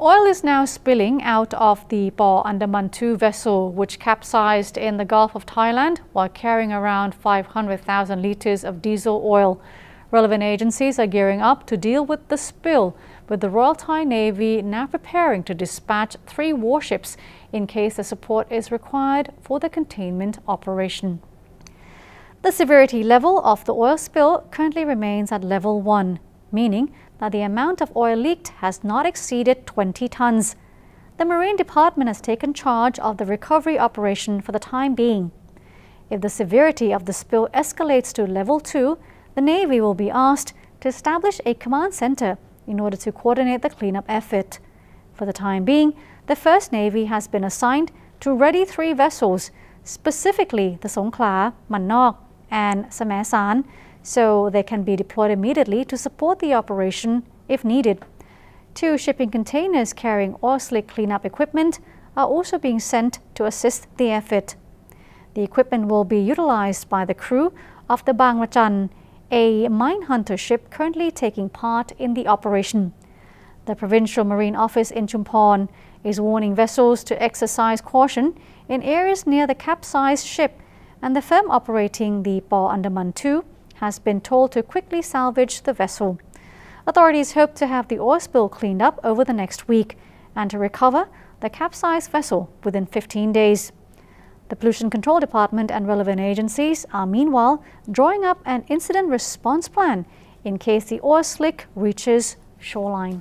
Oil is now spilling out of the Por Andaman 2 vessel, which capsized in the Gulf of Thailand while carrying around 500,000 litres of diesel oil. Relevant agencies are gearing up to deal with the spill, with the Royal Thai Navy now preparing to dispatch three warships in case the support is required for the containment operation. The severity level of the oil spill currently remains at level 1, meaning that the amount of oil leaked has not exceeded 20 tons. The Marine Department has taken charge of the recovery operation for the time being. If the severity of the spill escalates to level 2, the Navy will be asked to establish a command center in order to coordinate the cleanup effort. For the time being, the First Navy has been assigned to ready three vessels, specifically the Songkhla, Manok, and Samesan, so they can be deployed immediately to support the operation if needed. Two shipping containers carrying oil slick cleanup equipment are also being sent to assist the effort. The equipment will be utilized by the crew of the Bang Rachan, a mine hunter ship currently taking part in the operation. The Provincial Marine Office in Chumphon is warning vessels to exercise caution in areas near the capsized ship and the firm operating the Por Andaman 2 has been told to quickly salvage the vessel. Authorities hope to have the oil spill cleaned up over the next week and to recover the capsized vessel within 15 days. The Pollution Control Department and relevant agencies are meanwhile drawing up an incident response plan in case the oil slick reaches shoreline.